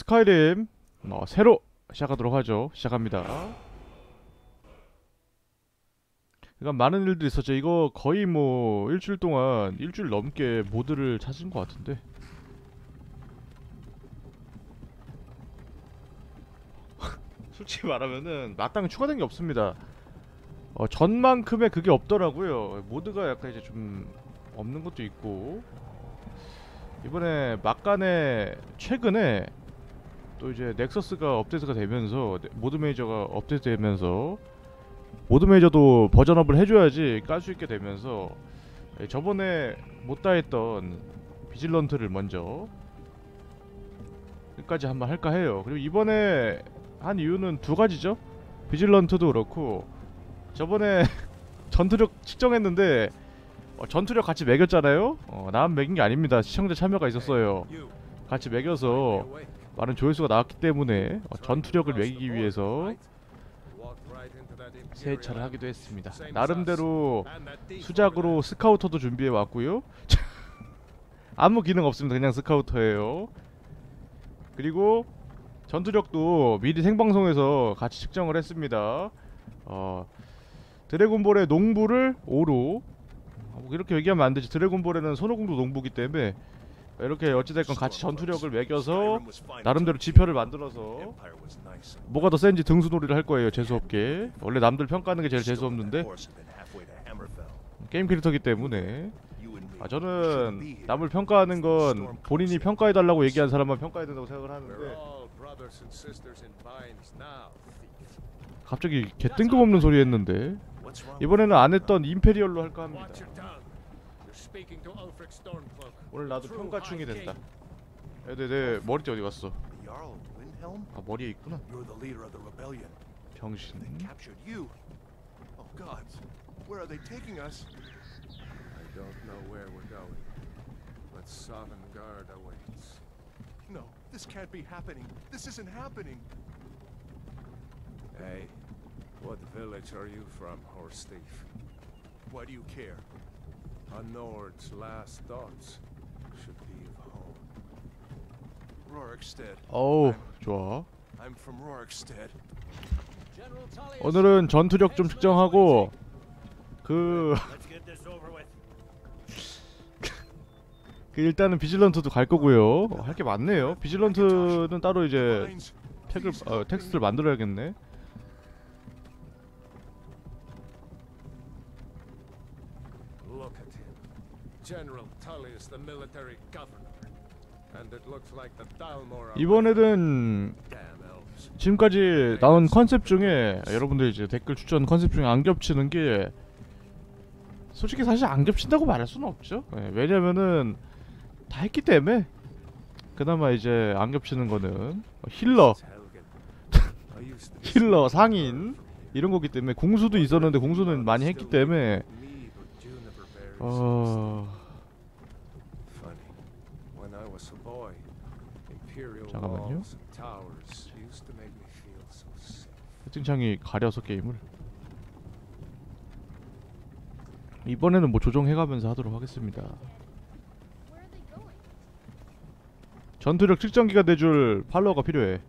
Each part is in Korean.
스카이림 어, 새로 시작하도록 하죠. 시작합니다. 그러니까 많은 일들이 있었죠. 이거 거의 뭐 일주일 동안 일주일 넘게 모드를 찾은 것 같은데. 솔직히 말하면은 마땅히 추가된 게 없습니다. 어, 전만큼의 그게 없더라고요. 모드가 약간 이제 좀 없는 것도 있고 이번에 막간에 최근에 또 이제 넥서스가 업데이트가 되면서 네, 모드 메이저가 업데이트 되면서 모드 메이저도 버전업을 해줘야지 깔 수 있게 되면서 예, 저번에 못 다 했던 비질런트를 먼저 끝까지 한번 할까 해요. 그리고 이번에 한 이유는 두 가지죠. 비질런트도 그렇고 저번에 전투력 측정했는데 어, 전투력 같이 매겼잖아요. 어, 나만 매긴 게 아닙니다. 시청자 참여가 있었어요. 같이 매겨서 많은 조회수가 나왔기 때문에 어, 전투력을 매기기 위해서 세차를 하기도 했습니다. 나름대로 수작으로 스카우터도 준비해 왔고요. 아무 기능 없습니다. 그냥 스카우터예요. 그리고 전투력도 미리 생방송에서 같이 측정을 했습니다. 어, 드래곤볼의 농부를 5로 어, 이렇게 얘기하면 안 되지. 드래곤볼에는 손오공도 농부기 때문에 이렇게 어찌됐건 같이 전투력을 매겨서 나름대로 지표를 만들어서 뭐가 더 센지 등수놀이를 할 거예요. 재수없게. 원래 남들 평가하는 게 제일 재수없는데. 게임 캐릭터기 때문에. 아, 저는 남을 평가하는 건 본인이 평가해 달라고 얘기한 사람만 평가해야 된다고 생각을 하는데. 갑자기 개 뜬금없는 소리 했는데. 이번에는 안 했던 임페리얼로 할까 합니다. 오늘 나도 평가충이 된다. 내, 내 머리띠 어디 갔어? 아 머리에 있구나. 병신. Oh where are they taking us? I don't know where we're going, but Sovngarde awaits. No, this can't be happening. This isn't happening. Hey, what village are you from, horse thief? Why do you care? A Nord's last thoughts should be of home. Rorikstead. 어우 좋아. I'm from Rorikstead. 오늘은 전투력 좀 측정하고 그, 그 일단은 비질런트도 갈 거고요. 어, 할게 많네요. 비질런트는 따로 이제 Please 어, 텍스트를. 만들어야겠네. General Tullius, the military 이번에는. 지금까지 나온 컨셉 중에 여러분들 이제 댓글 추천 컨셉 중에 안 겹치는 게 솔직히 사실 안 겹친다고 말할 수는 없죠. 예, 왜냐면은 다 했기 때문에 그나마 이제 안 겹치는 거는 힐러, to be 힐러, 상인 이런 거기 때문에 공수도 있었는데 공수는 많이 했기 때문에. 어 잠깐만요. 채팅창이 가려서 게임을 이번에는 뭐 조정해가면서 하도록 하겠습니다. 전투력 측정기가 돼줄 팔로워가 필요해.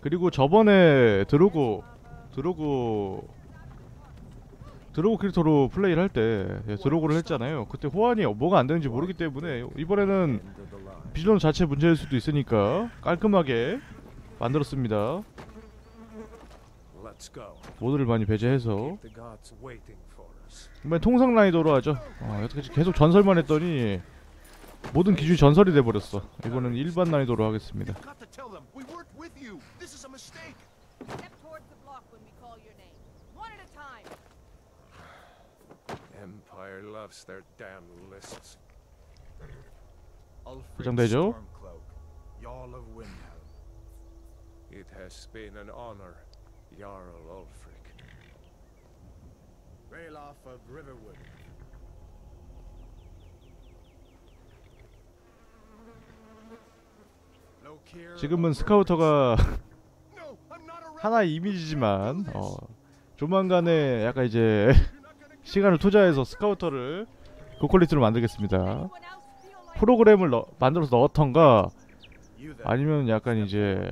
그리고 저번에 드로고 드로고 드로고 캐릭터로 플레이를 할때 드로고를 했잖아요. 그때 호환이 뭐가 안 되는지 모르기 때문에 이번에는. 비전 자체 문제일 수도 있으니까 깔끔하게 만들었습니다. 모드를 많이 배제해서. 이번엔 통상 난이도로 하죠. 어, 여태까지 계속 전설만 했더니 모든 기준이 전설이 돼버렸어. 이번엔 일반 난이도로 하겠습니다. You've got to tell them we worked with you. This is a mistake. Step towards the block when we call your name. One at a time. Empire loves their damn lists. Stormcloak, Jarl of Windhelm. It has been an honor, Jarl Ulfric. Ralof of Riverwood. 지금은 스카우터가 하나의 이미지지만 어, 조만간에 약간 이제 시간을 투자해서 스카우터를 고quality로 만들겠습니다. Feel like 프로그램을 넣, 만들어서 there. 아니면 약간 이제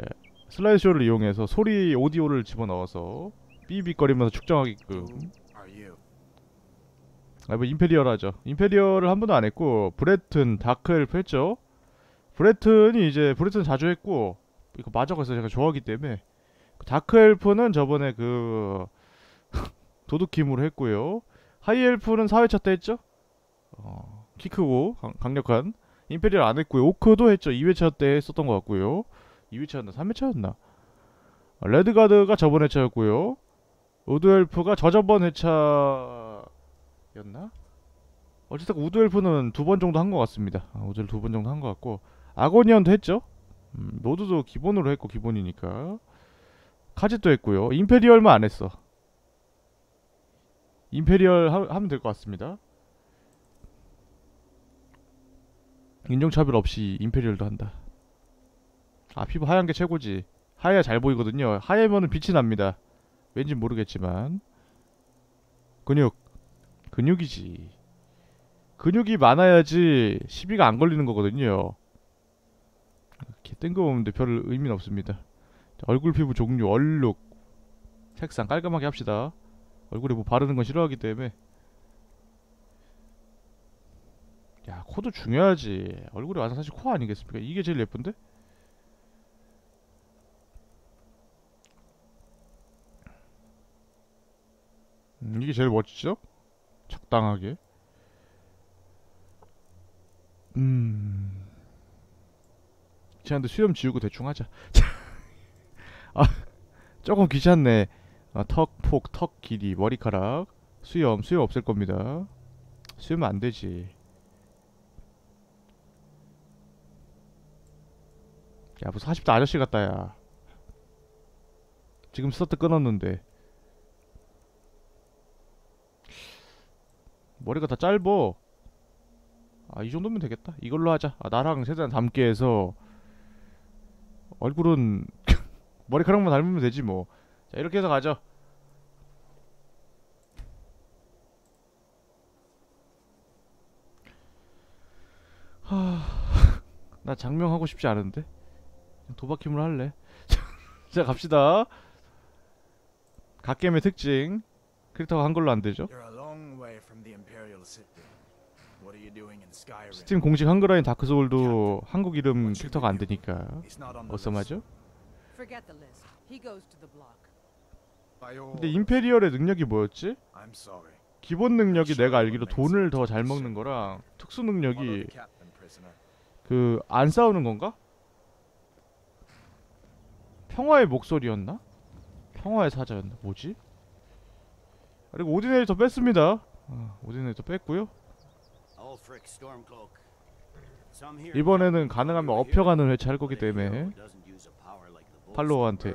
슬라이드쇼를 이용해서 소리 오디오를 집어넣어서 삐삐거리면서 측정하게끔 Who are you? 아, 뭐 임페리얼 하죠. 임페리얼을 한 번도 안 했고 브레튼, 다크 엘프 했죠. 브레튼이 이제 브레튼 자주 했고 이거 마저가서 제가 좋아하기 때문에 다크 엘프는 저번에 그 도둑킴으로 했고요. 하이 엘프는 4회차 때 했죠. 어, 키 크고 강, 강력한 임페리얼 안 했고요. 오크도 했죠. 2회차 때 했었던 것 같고요. 2회차였나? 3회차였나? 레드가드가 저번 회차였고요. 우드 엘프가 저저번 회차 였나? 어쨌든 우드 엘프는 두 번 정도 한 것 같습니다. 아, 우드를 두번 정도 한 것 같고 아르고니언도 했죠. 음, 노드도 기본으로 했고 기본이니까 카짓도 했고요. 임페리얼만 안 했어. 임페리얼 하, 하면 될 것 같습니다. 인종차별 없이 임페리얼도 한다. 아 피부 하얀 게 최고지. 하얘야 잘 보이거든요. 하얘면은 빛이 납니다. 왠지 모르겠지만 근육 근육이지. 근육이 많아야지 시비가 안 걸리는 거거든요. 이렇게 뜬금없는데 별 의미는 없습니다. 자, 얼굴 피부 종류, 얼룩, 색상 깔끔하게 합시다. 얼굴에 뭐 바르는 건 싫어하기 때문에. 야, 코도 중요하지. 얼굴에 와서 사실 코 아니겠습니까? 이게 제일 예쁜데? 음, 이게 제일 멋지죠? 적당하게. 음. 귀찮은데 수염 지우고 대충 하자. 아, 조금 귀찮네. 아, 턱, 폭, 턱 길이, 머리카락, 수염, 수염 없앨 겁니다. 수염 안 되지. 야, 뭐 40대 아저씨 같다, 야. 지금 스타트 끊었는데. 머리가 다 짧어. 아, 이 정도면 되겠다. 이걸로 하자. 아, 나랑 세단 닮게 해서 얼굴은 머리카락만 닮으면 되지 뭐. 자, 이렇게 해서 가죠. 하... 나 장명하고 싶지 않은데. 도박힘을 할래. 자, 갑시다. 갓겜의 특징. 캐릭터가 한글로 안 되죠. 스팀 공식 한글화인 다크소울도 한국 이름 캐릭터가 안 되니까 어썸하죠? Forget the list. He goes to the block. 근데 임페리얼의 능력이 뭐였지? I'm sorry. 기본 능력이 내가 알기로 돈을 더 잘 먹는 거랑 특수 능력이. 그 안 싸우는 건가? 평화의 목소리였나? 평화의 사자였나? 뭐지? 그리고 오디네이터 뺐습니다. 어, 오디네이터 뺐고요. 이번에는 가능하면 업혀가는 회차 할 거기 때문에 follower한테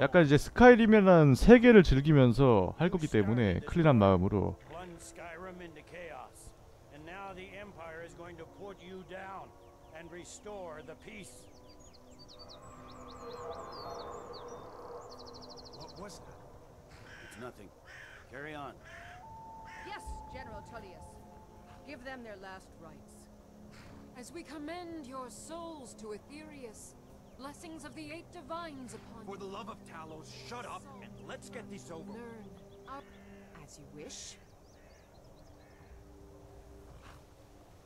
약간 이제 스카이림이라는 세계를 즐기면서 할 거기 때문에 clean한 마음으로 Plunge Skyrim into chaos, and now the Empire is going to put you down and restore the peace. What was that? It's nothing. Carry on. Yes, General Tullius. Give them their last rites. As we commend your souls to Aetherius, blessings of the eight divines upon For you. the love of Talos, shut up and let's get this over. with. Learn up as you wish.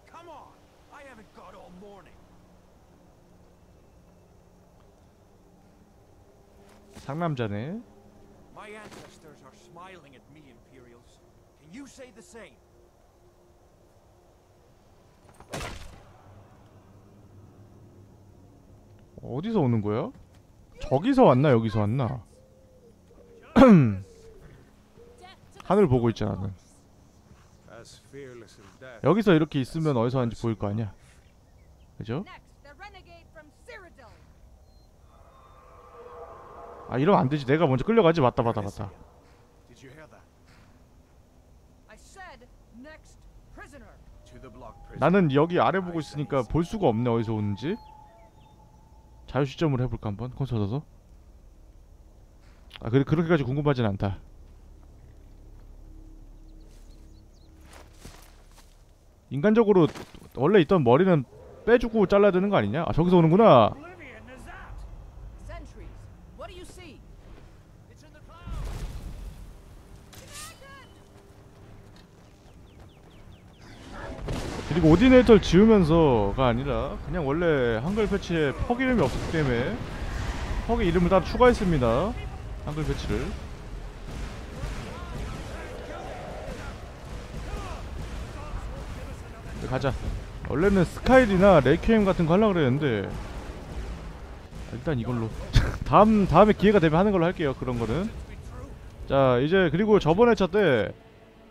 Come on! I haven't got all morning. 상남자네. My ancestors are smiling at me, Imperials. Can you say the same? 어디서 오는 거야? 저기서 왔나 여기서 왔나? 하늘 보고 있잖아. 나는. 여기서 이렇게 있으면 어디서 왔는지 보일 거 아니야. 그죠? 아 이러면 안 되지. 내가 먼저 끌려가지. 맞다 맞다 맞다. 나는 여기 아래 보고 있으니까 볼 수가 없네 어디서 오는지. 자유 시점으로 해볼까 한번 얻어서. 아 그래 그렇게까지 궁금하진 않다. 인간적으로 원래 있던 머리는 빼주고 잘라야 되는 거 아니냐? 아 저기서 오는구나. Oblivion is that? Sentries, what do you see? It's in the clouds. 그리고 오디네이터를 지우면서가 아니라 그냥 원래 한글 패치에 퍽 이름이 없었기 때문에 퍽의 이름을 따로 추가했습니다. 한글 패치를. 이제 가자. 원래는 스카이리나 레이케임 같은 거 하려고 그랬는데 아, 일단 이걸로 다음 다음에 기회가 되면 하는 걸로 할게요. 그런 거는. 자 이제 그리고 저번 회차 때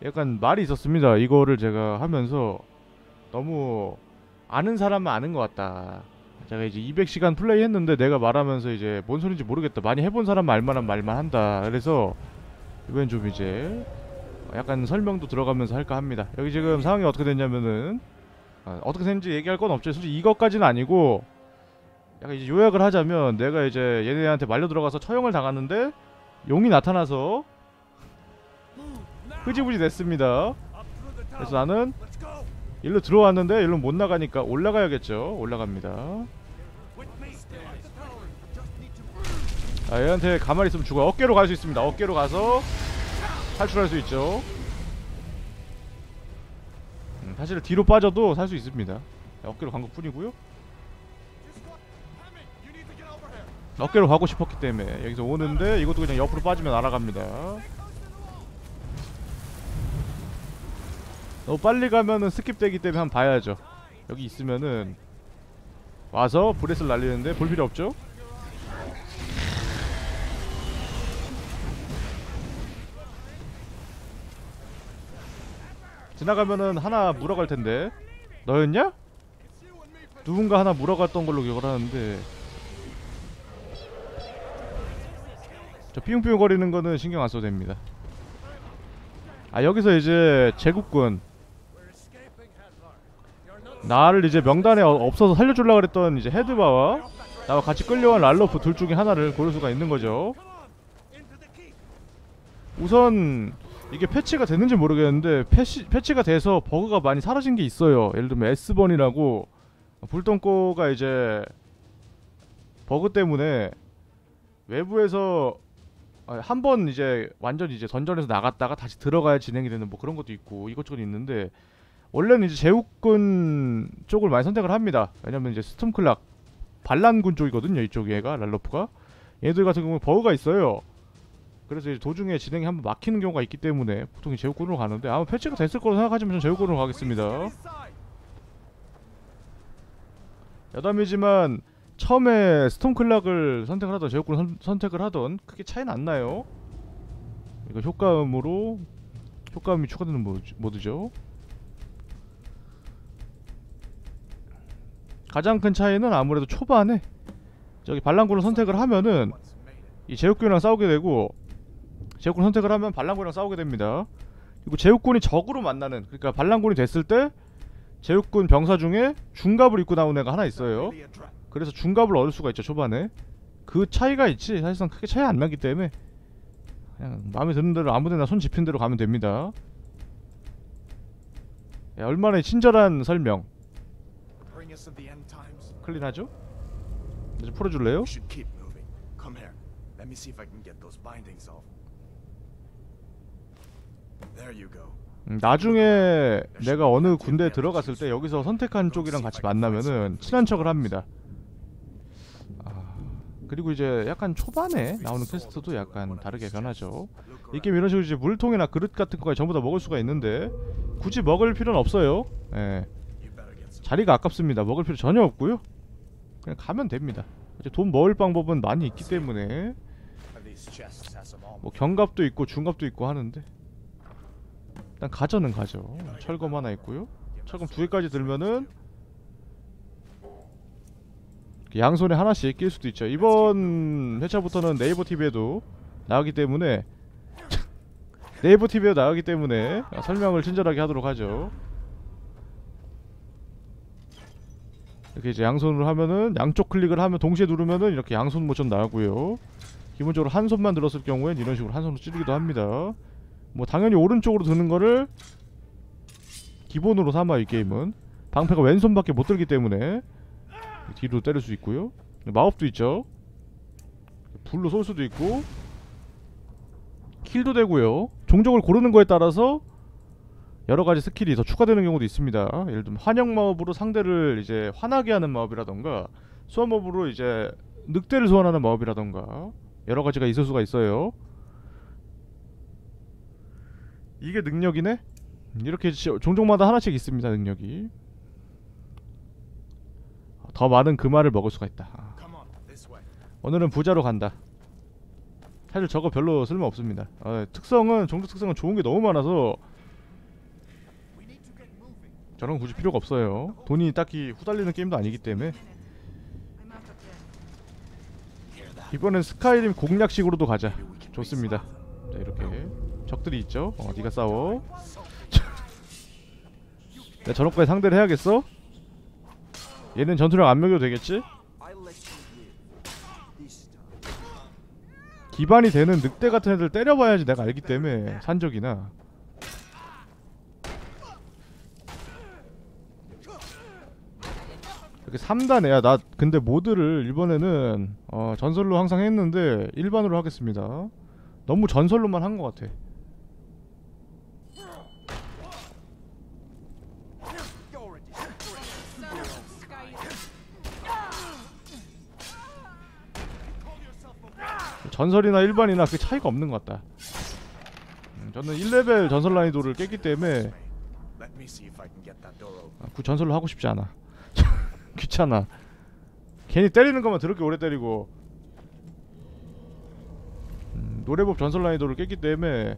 약간 말이 있었습니다. 이거를 제가 하면서 너무 아는 사람만 아는 것 같다. 제가 이제 200시간 플레이 했는데 내가 말하면서 이제 뭔 소린지 모르겠다. 많이 해본 사람 말만한 말만 한다. 그래서 이번엔 좀 이제 약간 설명도 들어가면서 할까 합니다. 여기 지금 상황이 어떻게 됐냐면은 아, 어떻게 됐는지 얘기할 건 없죠. 솔직히 이것까지는 아니고 약간 이제 요약을 하자면 내가 이제 얘네한테 말려 들어가서 처형을 당하는데 용이 나타나서 흐지부지 됐습니다. 그래서. 나는. 일로 들어왔는데 일로 못 나가니까 올라가야겠죠. 올라갑니다. 아, 얘한테 가만히 있으면 죽어요. 어깨로 갈 수 있습니다. 어깨로 가서 탈출할 수 있죠. 음, 사실 뒤로 빠져도 살 수 있습니다. 어깨로 간 것 뿐이고요. 어깨로 가고 싶었기 때문에 여기서 오는데 이것도 그냥 옆으로 빠지면 날아갑니다. 너무 빨리 가면은 스킵되기 때문에 한 번 봐야죠. 여기 있으면은 와서 브레스를 날리는데 볼 필요 없죠? 지나가면은 하나 물어갈 텐데 너였냐? 누군가 하나 물어갔던 걸로 기억을 하는데 저 삐용삐용 거리는 거는 신경 안 써도 됩니다 아 여기서 이제 제국군 We're escaping Hadvar. You're not 나를 이제 명단에 어- 없어서 살려주려고 그랬던 이제 헤드바와 나와 같이 끌려온 랄로프 둘 중에 하나를 고를 수가 있는 거죠. 우선 이게 패치가 됐는지 모르겠는데 패치, 패치가 돼서 버그가 많이 사라진 게 있어요. 예를 들면 S번이라고 불똥꼬가 이제 버그 때문에 외부에서 한 번 이제 완전 이제 dungeon에서 나갔다가 다시 들어가야 진행이 되는 뭐 그런 것도 있고 이것저것 있는데 원래는 이제 제국군 쪽을 많이 선택을 합니다. 왜냐면 이제 스톰클락 반란군 쪽이거든요. 이쪽 얘가 랄로프가 얘들 같은 경우는 버그가 있어요. 그래서 이제 도중에 진행이 한번 막히는 경우가 있기 때문에 보통 이 제국군으로 가는데 아마 패치가 됐을 거로 생각하지만 저는 제국군으로 가겠습니다. 여담이지만 처음에 스톰클락을 선택을 하던 제국군을 선, 선택을 하던 크게 차이는 안 나요. 이거 효과음으로 효과음이 추가되는 모드, 모드죠. 가장 큰 차이는 아무래도 초반에 저기 반란군을 선택을 하면은 이 제국군이랑 싸우게 되고 제국군 선택을 하면 반란군이랑 싸우게 됩니다. 그리고 제국군이 적으로 만나는 그러니까 반란군이 됐을 때 제국군 병사 중에 중갑을 입고 나온 애가 하나 있어요. 그래서 중갑을 얻을 수가 있죠 초반에. 그 차이가 있지 사실상 크게 차이 안 나기 때문에 그냥 마음에 드는 대로 아무데나 손 집힌 대로 가면 됩니다. 야, 얼마나 친절한 설명. 클린하죠? 이제 풀어줄래요? We should keep moving. Come here. Let me see if I can get those bindings off. There you go. 음, 나중에 내가 어느 군대에 들어갔을 때 여기서 선택한 쪽이랑 같이 만나면은 친한 척을 합니다. 아, 그리고 이제 약간 초반에 나오는 퀘스트도 약간 다르게 변하죠. 이 게임 이런 식으로 이제 물통이나 그릇 같은 거까지 전부 다 먹을 수가 있는데 굳이 먹을 필요는 없어요. 예. 자리가 아깝습니다. 먹을 필요 전혀 없고요. 그냥 가면 됩니다. 이제 돈 모을 방법은 많이 있기 때문에. 뭐 경갑도 있고 중갑도 있고 하는데 일단 가전은 가죠. 철검 하나 있고요. 철검 두 개까지 들면은 양손에 하나씩 낄 수도 있죠. 이번 회차부터는 네이버 TV에도 나오기 때문에 네이버 TV에 나오기 때문에 설명을 친절하게 하도록 하죠. 이렇게 이제 양손으로 하면은 양쪽 클릭을 하면 동시에 누르면은 이렇게 양손 모션 나오고요. 기본적으로 한 손만 들었을 경우엔 이런 식으로 한 손으로 찌르기도 합니다. 뭐 당연히 오른쪽으로 드는 거를 기본으로 삼아 이 게임은. 방패가 왼손밖에 못 들기 때문에 뒤로 때릴 수 있고요. 마법도 있죠. 불로 쏠 수도 있고. 힐도 되고요. 종족을 고르는 거에 따라서 여러 가지 스킬이 더 추가되는 경우도 있습니다. 예를 들면 환영 마법으로 상대를 이제 화나게 하는 마법이라던가 소환 마법으로 이제 늑대를 소환하는 마법이라던가 여러 가지가 있을 수가 있어요. 이게 능력이네? 이렇게 지- 종족마다 하나씩 있습니다 능력이. 더 많은 금화를 먹을 수가 있다. 오늘은 부자로 간다. 사실 저거 별로 쓸모 없습니다. 아, 특성은 종족 특성은 좋은 게 너무 많아서 We need to get moving. 저런 거 굳이 필요가 없어요 돈이 딱히 후달리는 게임도 아니기 때문에. 이번엔 스카이림 공략식으로도 가자 좋습니다 자 이렇게 적들이 있죠 어 니가 싸워 내가 저런 거에 상대를 해야겠어? 얘는 전투력 안 먹여도 되겠지? 기반이 되는 늑대 같은 애들 때려봐야지 내가 알기 때문에 산적이나 이렇게 3단에야 나 근데 모드를 이번에는 어, 전설로 항상 했는데 일반으로 하겠습니다 너무 전설로만 한 것 같아 전설이나 일반이나 그 차이가 없는 것 같다 음, 저는 1레벨 전설 난이도를 깼기 때문에. 아, 그 전설로 하고 싶지 않아. 귀찮아. 괜히 때리는 것만 더럽게 오래 때리고. 음, 노래법 전설 난이도를 깼기 때문에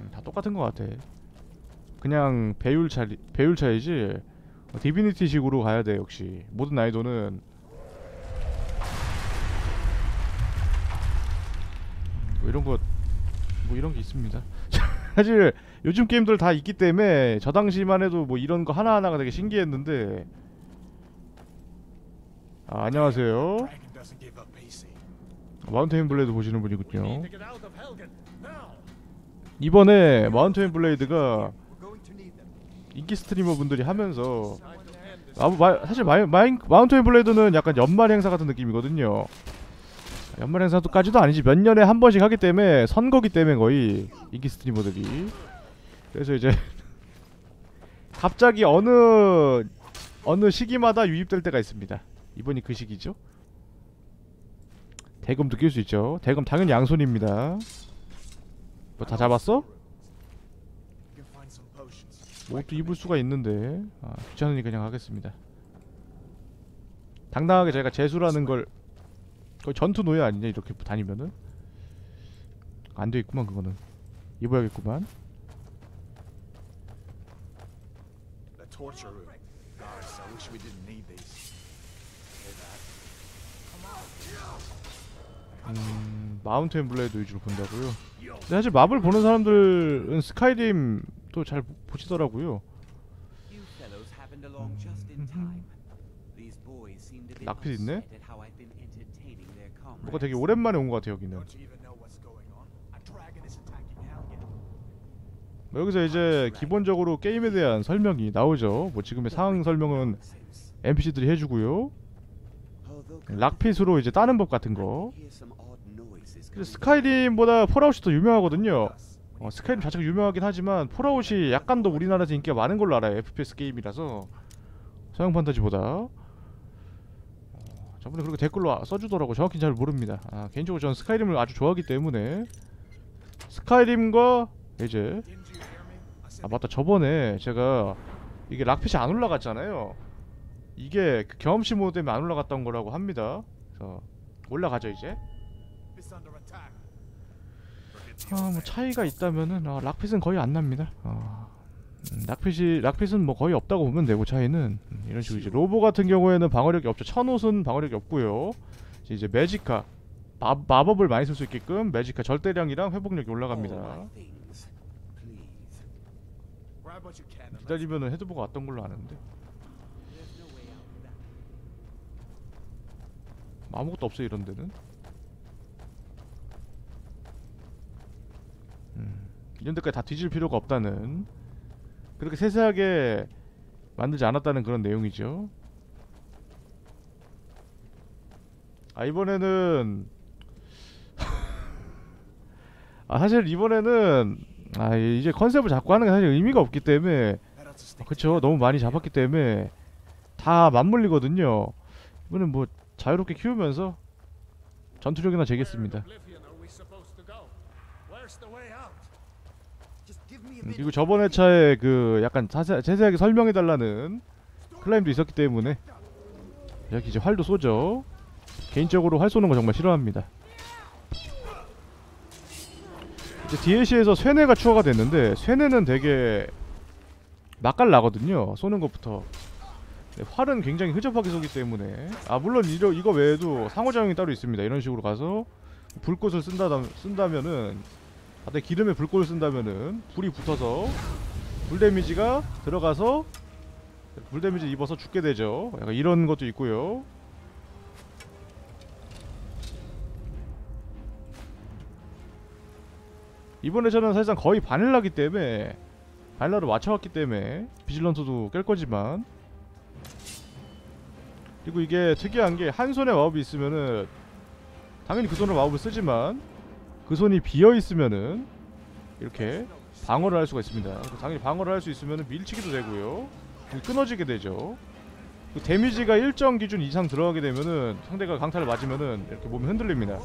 음, 다 똑같은 것 같아. 그냥 배율 차 배율 차이지. 어, 디비니티식으로 가야 돼 역시. 모든 난이도는 뭐 이런 거 뭐 이런 게 있습니다. 사실 요즘 게임들 다 있기 때문에 저 당시만 해도 뭐 이런 거 하나하나가 되게 신기했는데 아, 안녕하세요. 마운트 앤 블레이드 보시는 분이군요. 이번에 마운트 앤 블레이드가. 인기 스트리머 분들이 하면서. 아, 마, 사실 마이, 마인, 마운트 앤 블레이드는 약간 연말 행사 같은 느낌이거든요 연말 행사도까지도 아니지. 몇 년에 한 번씩 하기 때문에 선거기 때문에 거의 인기 스트리머들이 그래서 이제 갑자기 어느 어느 시기마다 유입될 때가 있습니다. 이번이 그 시기죠? 대금도 낄 수 있죠. 대금 당연히 양손입니다. 뭐 다 잡았어? 옷도 입을 수가 있는데. 아, 귀찮으니 그냥 하겠습니다. 당당하게 제가 재수라는 걸 거의 전투 노예 아니냐 이렇게 다니면은 안 되겠구만 그거는 입어야겠구만. 음, 마운테인 블레이드 위주로 본다고요. 근데 사실 맵을 보는 사람들은 스카이림도 잘 보- 보시더라고요. lockpick 있네? 뭐가 되게 오랜만에 온 것 같아 여기는. 뭐 여기서 이제 기본적으로 게임에 대한 설명이 나오죠. 뭐 지금의 상황 설명은. NPC들이 해주고요. lockpick으로 이제 따는 법 같은 거. 스카이림보다 폴아웃이 더 유명하거든요. 어, 스카이림 자체가 유명하긴 하지만 폴아웃이 약간 더 우리나라에서 인기가 많은 걸로 알아요. FPS 게임이라서 서양 판타지보다. 어, 저번에 그렇게 댓글로 아- 써주더라고. 정확히 잘 모릅니다. 아, 개인적으로 저는 스카이림을 아주 좋아하기 때문에 스카이림과 이제 아 맞다 저번에 제가 이게 락핏이 안 올라갔잖아요. 이게 그 경험치 모드 때문에 안 올라갔던 거라고 합니다. 그래서 올라가죠 이제. it's under attack. 아, 뭐 차이가 있다면은 아, 락핏은 거의 안 납니다. 아, 음, 락핏이 락핏은 뭐 거의 없다고 보면 되고 차이는 음, 이런 식으로 이제 로보 같은 경우에는 방어력이 없죠. 천옷은 방어력이 없고요. 이제, 매지카 마, 마법을 많이 쓸 수 있게끔 매지카 절대량이랑 회복력이 올라갑니다. 기다리면은 헤드보가 왔던 걸로 아는데 아무것도 없어요 이런 데는. 음, 이런 데까지 다 뒤질 필요가 없다는 그렇게 세세하게 만들지 않았다는 그런 내용이죠. 아 이번에는 아 사실 이번에는 아 이제 컨셉을 잡고 하는 게 사실 의미가 없기 때문에 아, 그쵸 너무 많이 잡았기 때문에 다 맞물리거든요. 이번엔 뭐 자유롭게 키우면서 전투력이나 재겠습니다. Oblivion are we supposed to go? Where's the way out? Just give me a 음, bit 그리고 저번에 차에 그 약간 자세, 자세하게 설명해 달라는 클라임도 있었기 때문에 여기 이제 활도 쏘죠. 개인적으로 활 쏘는 거 정말 싫어합니다. 이제 DLC에서 쇠뇌가 추가가 됐는데 쇠뇌는 되게 맛깔 나거든요. 쏘는 것부터. 네, 활은 굉장히 흐접하게 쏘기 때문에 아 물론 이러, 이거 외에도 상호작용이 따로 있습니다. 이런 식으로 가서 불꽃을 쓴다 쓴다면은 바닥에 기름에 불꽃을 쓴다면은 불이 붙어서 불 데미지가 들어가서 불 데미지 입어서 죽게 되죠. 약간 이런 것도 있고요. 이번에 저는 사실상 거의 바닐라기 때문에 바닐라로 맞춰왔기 때문에 비질런트도 깰 거지만 그리고 이게 특이한 게 한 손에 마법이 있으면은 당연히 그 손으로 마법을 쓰지만 그 손이 비어 있으면은 이렇게 방어를 할 수가 있습니다. 그리고 당연히 방어를 할 수 있으면은 밀치기도 되고요. 끊어지게 되죠. 그 데미지가 일정 기준 이상 들어가게 되면은 상대가 강타를 맞으면은 이렇게 몸이 흔들립니다.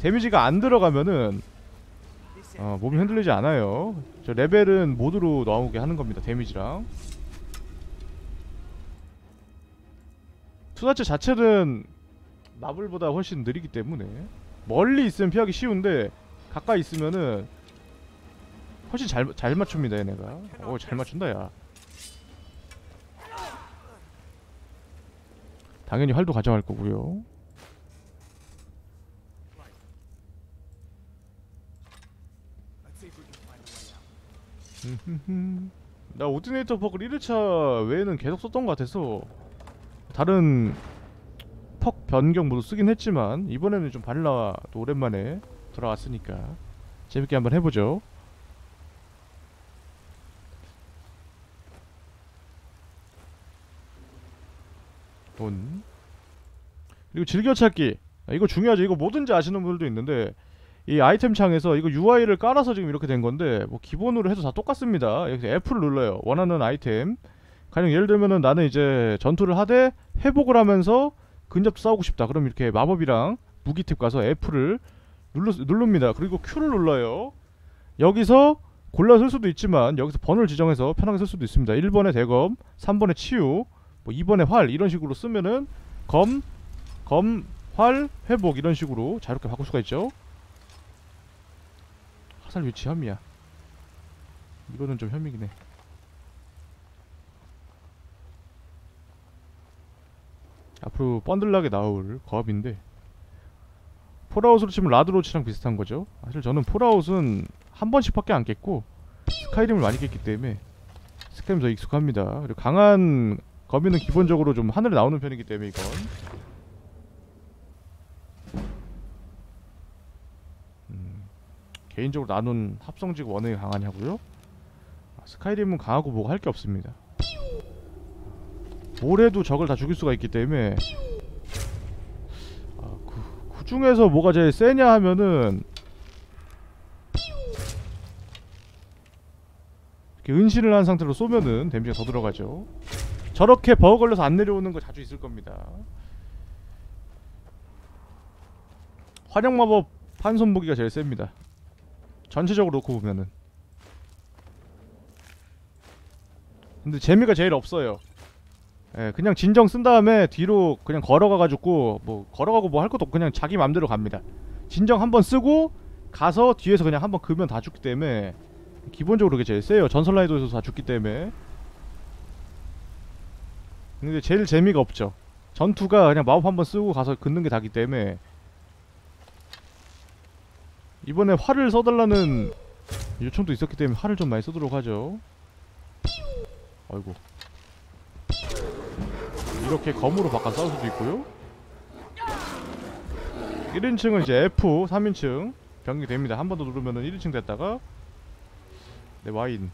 데미지가 안 들어가면은 어, 몸이 흔들리지 않아요. 저 레벨은 모드로 나오게 하는 겁니다. 데미지랑. 투사체 자체는 마블보다 훨씬 느리기 때문에 멀리 있으면 피하기 쉬운데 가까이 있으면은 훨씬 잘, 잘 맞춥니다 얘네가 오 잘 맞춘다 야 당연히 활도 가져갈 거고요. 나 오디네이터 퍽을 1회차 외에는 계속 썼던 것 같아서 다른 퍽 변경 모두 쓰긴 했지만 이번에는 좀 바닐라도 오랜만에 돌아왔으니까 재밌게 한번 해보죠 돈 그리고 즐겨찾기 아, 이거 중요하죠 이거 뭐든지 아시는 분들도 있는데 이 아이템 창에서 이거 UI를 깔아서 지금 이렇게 된 건데 뭐 기본으로 해도 다 똑같습니다. 여기서 F를 눌러요. 원하는 아이템. 가령 예를 들면은 나는 이제 전투를 하되 회복을 하면서 근접도 싸우고 싶다. 그럼 이렇게 마법이랑 무기 팁 가서 F를 눌러, 누릅니다. 그리고 Q를 눌러요. 여기서 골라 쓸 수도 있지만 여기서 번호를 지정해서 편하게 쓸 수도 있습니다. 1번에 대검, 3번에 치유, 뭐 2번에 활 이런 식으로 쓰면은 검, 검, 활, 회복 이런 식으로 자유롭게 바꿀 수가 있죠. 화살 위치 혐의야. 이거는 좀 혐의긴 해. 앞으로 뻔들나게 나올 거업인데 폴아웃으로 치면 라드로치랑 비슷한 거죠. 사실 저는 폴아웃은 한 번씩 밖에 안 깼고 스카이림을 많이 깼기 때문에 스카이림 더 익숙합니다. 그리고 강한 거미는 기본적으로 좀 하늘에 나오는 편이기 때문에 이건 음, 개인적으로 나눈 합성직 원이 강하냐고요? 아, 스카이림은 강하고 뭐가 할 게 없습니다. 뭘 해도 적을 다 죽일 수가 있기 때문에 중에서 뭐가 제일 세냐 하면은 이렇게 은신을 한 상태로 쏘면은 데미지가 더 들어가죠. 저렇게 버그 걸려서 안 내려오는 거 자주 있을 겁니다. 활용 마법 판손 무기가 제일 셉니다. 전체적으로 놓고 보면은. 근데 재미가 제일 없어요. 예, 그냥 진정 쓴 다음에 뒤로 그냥 걸어가가지고 뭐 걸어가고 뭐 할 것도 없고 그냥 자기 맘대로 갑니다. 진정 한번 쓰고 가서 뒤에서 그냥 한번 그면 다 죽기 때문에 기본적으로 그게 제일 세요. 전설 라이도에서 다 죽기 때문에. 근데 제일 재미가 없죠. 전투가 그냥 마법 한번 쓰고 가서 긋는 게 다기 때문에 이번에 활을 써달라는 요청도 있었기 때문에 활을 좀 많이 쓰도록 하죠. 아이고. 이렇게 검으로 바꿔 싸울 수도 있고요. 1인칭은 이제 F 3인칭 변경이 됩니다. 한 번 더 누르면은 1인칭 됐다가 네 와인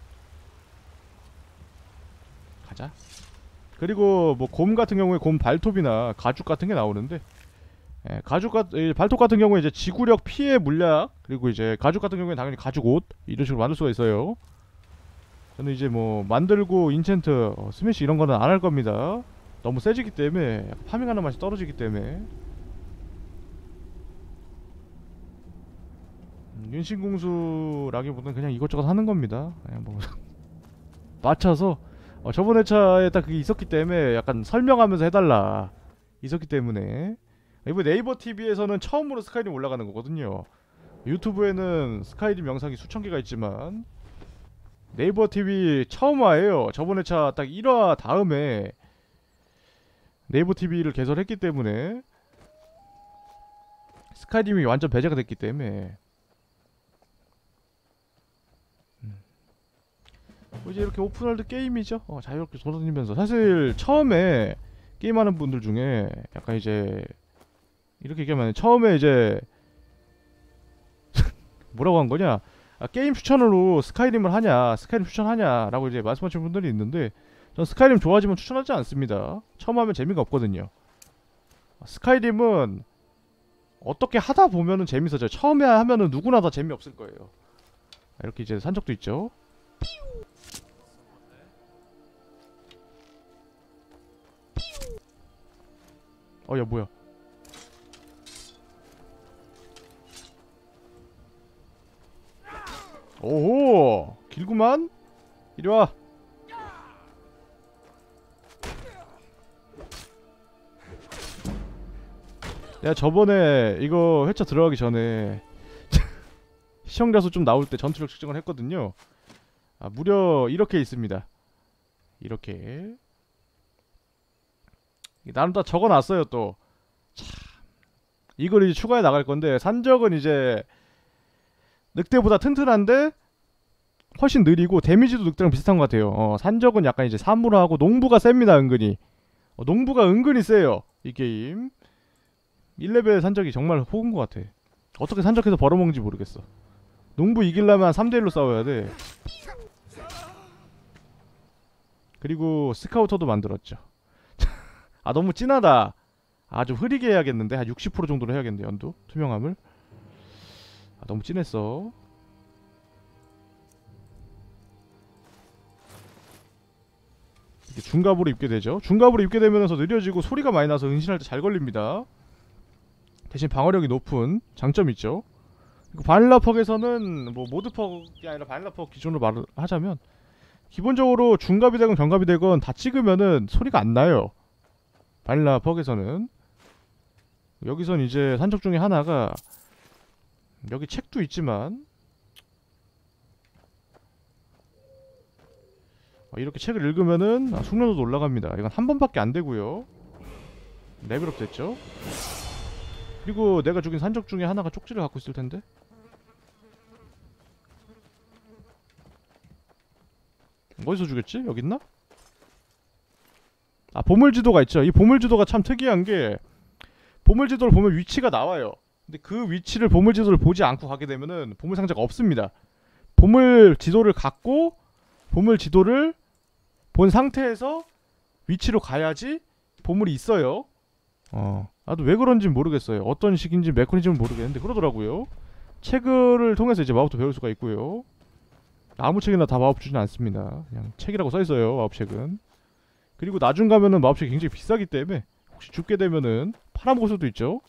가자. 그리고 뭐 곰 같은 경우에 곰 발톱이나 가죽 같은 게 나오는데 예, 가죽 같이 발톱 같은 경우에 이제 지구력 피해 물약 그리고 이제 가죽 같은 경우에 당연히 가죽 옷 이런 식으로 만들 수가 있어요. 저는 이제 뭐 만들고 인챈트 어, 스매시 이런 거는 안 할 겁니다. 너무 세지기 때문에 파밍하는 맛이 떨어지기 때문에 음, 윤신공수라기보다는 그냥 이것저것 하는 겁니다. 그냥 뭐 맞춰서 어, 저번 회차에 딱 그게 있었기 때문에 약간 설명하면서 해달라 있었기 때문에 이번 네이버 TV에서는 처음으로 스카이림 올라가는 거거든요. 유튜브에는 스카이림 영상이 수천 개가 있지만 네이버 TV 처음 와봐요. 저번 회차 딱 1화 다음에 네이버 TV를 개설했기 때문에 스카이림이 완전 배제가 됐기 때문에 뭐 이제 이렇게 open world 게임이죠. 어, 자유롭게 돌아다니면서 사실 처음에 게임하는 분들 중에 약간 이제 이렇게 얘기하면 처음에 이제 뭐라고 한 거냐? 아, 게임 추천으로 스카이림을 하냐, 스카이림 추천하냐 라고 이제 말씀하시는 분들이 있는데 전 스카이림 좋아하지만 추천하지 않습니다. 처음 하면 재미가 없거든요. 스카이림은 어떻게 하다 보면은 재밌어져요. 처음에 하면은 누구나 다 재미없을 거예요. 이렇게 이제 산적도 있죠. 어, 야, 뭐야. 오호! 길구만? 이리 와. 내가 저번에 이거 회차 들어가기 전에 시청자 수좀 나올 때 전투력 측정을 했거든요. 아, 무려 이렇게 있습니다. 이렇게 나름 다 적어놨어요 또. 참 이걸 이제 추가해 나갈 건데 산적은 이제 늑대보다 튼튼한데 훨씬 느리고 데미지도 늑대랑 비슷한 것 같아요. 어, 산적은 약간 이제 사무라하고 농부가 셉니다 은근히. 어, 농부가 은근히 세요 이 게임. 1레벨 산적이 정말 호구인 것 같아. 어떻게 산적해서 벌어먹는지 모르겠어. 농부 이기려면 3대1로 싸워야 돼. 그리고 스카우터도 만들었죠. 아 너무 진하다. 아 좀 흐리게 해야겠는데 한 60% 정도로 해야겠는데 연두 투명함을. 아 너무 진했어. 이렇게 중갑으로 입게 되죠. 중갑으로 입게 되면서 느려지고 소리가 많이 나서 은신할 때 잘 걸립니다. 대신 방어력이 높은 장점이 있죠. 바닐라 퍽에서는 뭐 모드 퍽이 아니라 바닐라 퍽 기준으로 말을 하자면 기본적으로 중갑이 되건 견갑이 되건 다 찍으면은 소리가 안 나요. 바닐라 퍽에서는 여기선 이제 산적 중에 하나가 여기 책도 있지만 어, 이렇게 책을 읽으면은 아, 숙련도도 올라갑니다. 이건 한 번밖에 안 되고요. 레벨업 됐죠. 그리고 내가 죽인 산적 중에 하나가 쪽지를 갖고 있을 텐데. 어디서 죽였지? 여기 있나? 아 보물지도가 있죠. 이 보물지도가 참 특이한 게 보물지도를 보면 위치가 나와요. 근데 그 위치를 보물지도를 보지 않고 가게 되면은 보물상자가 없습니다. 보물지도를 갖고 보물지도를 본 상태에서 위치로 가야지 보물이 있어요. 어. 나도 왜 그런지 모르겠어요. 어떤 식인지 메커니즘은 모르겠는데 그러더라고요. 책을 통해서 이제 마법도 배울 수가 있고요. 아무 책이나 다 마법 주진 않습니다. 그냥 책이라고 써 있어요. 마법책은. 그리고 나중 가면은 마법책이 굉장히 비싸기 때문에 혹시 죽게 되면은 팔아먹을 수도 있죠.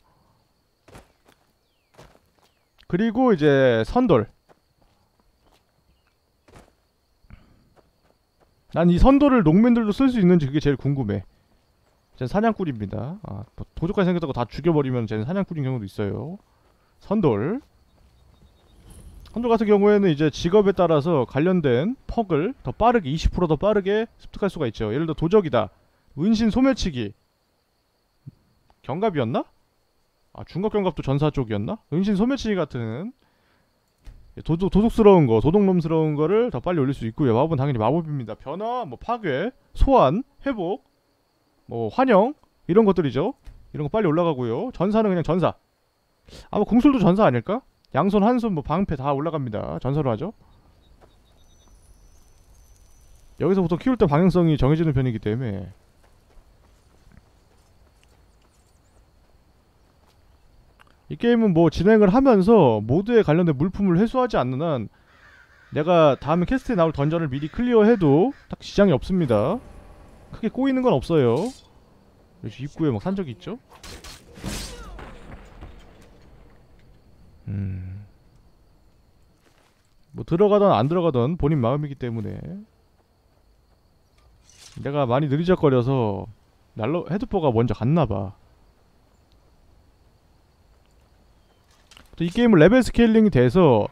그리고 이제 선돌. 난 이 선돌을 농민들도 쓸 수 있는지 그게 제일 궁금해. 쟤는 사냥꾼입니다. 아, 뭐 도적까지 생겼다고 다 죽여버리면 쟤는 사냥꾼인 경우도 있어요. 선돌. 선돌 같은 경우에는 이제 직업에 따라서 관련된 퍽을 더 빠르게 20%더 빠르게 습득할 수가 있죠. 예를 들어 도적이다. 은신 소매치기. 경갑이었나? 아 중갑 경갑도 전사 쪽이었나? 은신 소매치기 같은 도둑, 도둑스러운 거, 도둑놈스러운 거를 더 빨리 올릴 수 있고요. 마법은 당연히 마법입니다. 변화, 뭐 파괴, 소환, 회복, 뭐 환영 이런 것들이죠. 이런 거 빨리 올라가고요. 전사는 그냥 전사. 아마 궁술도 전사 아닐까? 양손, 한손, 뭐 방패 다 올라갑니다. 전사로 하죠. 여기서부터 키울 때 방향성이 정해지는 편이기 때문에 이 게임은 뭐 진행을 하면서 모드에 관련된 물품을 회수하지 않는 한 내가 다음에 캐스트에 나올 던전을 미리 클리어해도 딱 지장이 없습니다. 크게 꼬이는 건 없어요. 여기 입구에 막 산적이 있죠? 음. 뭐 들어가든 안 들어가든 본인 마음이기 때문에 내가 많이 느리적거려서 날로 헤드포가 먼저 갔나봐. 또 이 게임은 레벨 scaling이 돼서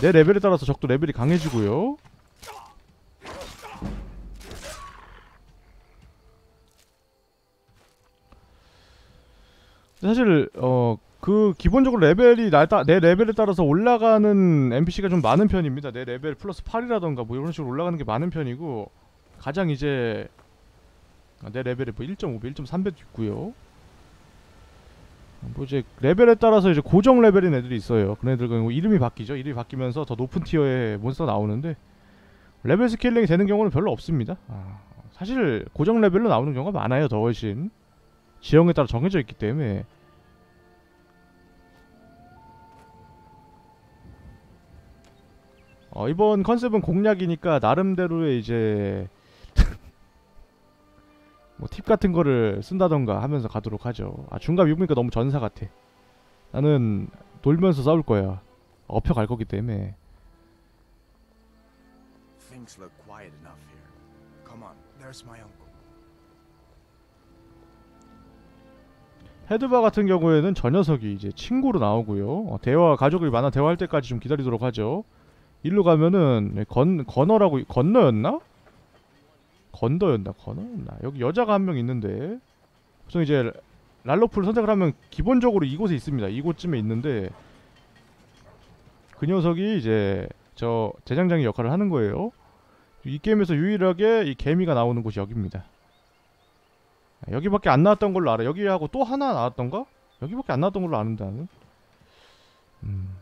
내 레벨에 따라서 적도 레벨이 강해지고요. 사실 어 그 기본적으로 레벨이 날 따, 내 레벨에 따라서 올라가는 NPC가 좀 많은 편입니다. 내 레벨 플러스 8이라던가 뭐 이런 식으로 올라가는 게 많은 편이고 가장 이제 아, 내 레벨이 뭐 1.5배, 1.3배도 있고요. 뭐 이제 레벨에 따라서 이제 고정 레벨인 애들이 있어요. 그런 애들 경우 이름이 바뀌죠. 이름이 바뀌면서 더 높은 티어의 몬스터 나오는데 레벨 scaling이 되는 경우는 별로 없습니다. 아, 사실 고정 레벨로 나오는 경우가 많아요. 더 훨씬 지형에 따라 정해져 있기 때문에 어, 이번 컨셉은 공략이니까 나름대로의 이제 뭐 팁 같은 거를 쓴다던가 하면서 가도록 하죠. 아 중갑 입으니까 너무 전사 같아. 나는 돌면서 싸울 거야. 업혀 갈 거기 때문에. Things look quiet enough here. Come on, there's my uncle. 헤드바 같은 경우에는 저 녀석이 이제 친구로 나오고요. 어, 대화 가족이 많아 대화할 때까지 좀 기다리도록 하죠. 일로 가면은 건 건어라고 건너였나? 건더였나 건어였나? 여기 여자가 한 명 있는데 보통 이제 랄로프를 선택을 하면 기본적으로 이곳에 있습니다. 이곳쯤에 있는데 그 녀석이 이제 저 대장장이 역할을 하는 거예요. 이 게임에서 유일하게 이 개미가 나오는 곳이 여기입니다. 여기밖에 안 나왔던 걸로 알아. 여기하고 또 하나 나왔던가? 여기밖에 안 나왔던 걸로 아는데 나는. 음,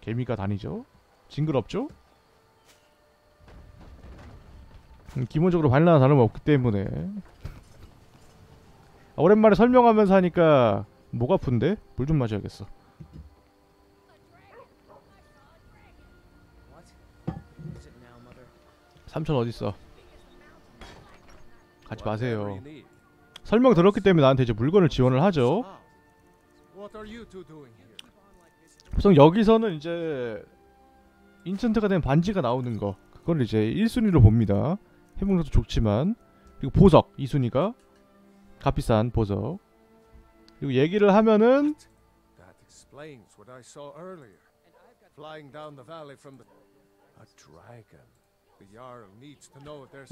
개미가 다니죠. 징그럽죠? 음, 기본적으로 반이나 다름없기 때문에 아, 오랜만에 설명하면서 하니까 목 아픈데 물 좀 마셔야겠어. 삼촌 어디 있어? 가지 마세요. 설명 들었기 때문에 나한테 이제 물건을 지원을 하죠. 보통 여기서는 이제 인챈트가 된 반지가 나오는 거 그걸 이제 1순위로 봅니다. 것도 좋지만 그리고 보석 2순위가 값비싼 보석 그리고 얘기를 하면은